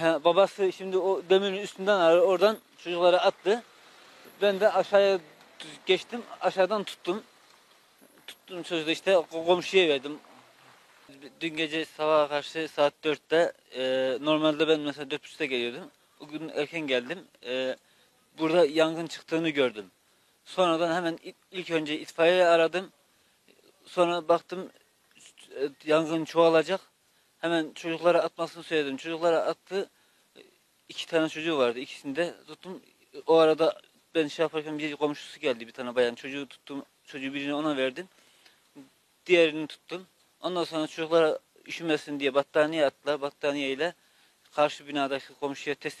Babası şimdi o demirin üstünden ar- oradan çocukları attı. Ben de aşağıya geçtim. Aşağıdan tuttum. Tuttum çocuğu işte ko- komşuya verdim. Dün gece sabaha karşı saat 4'te e, normalde ben mesela 4.30'da geliyordum. Bugün erken geldim. E, burada yangın çıktığını gördüm. Sonradan hemen ilk, önce itfaiyeyi aradım. Sonra baktım e, yangın çoğalacak. Hemen çocuklara atmasını söyledim. Çocuklara attı. İki tane çocuğu vardı. İkisini de tuttum. O arada ben şey yaparken bir komşusu geldi bir tane bayan. Çocuğu tuttum. Çocuğu birini ona verdim. Diğerini tuttum. Ondan sonra çocuklara üşümesin diye battaniye attılar. Battaniyeyle karşı binadaki komşuya teslim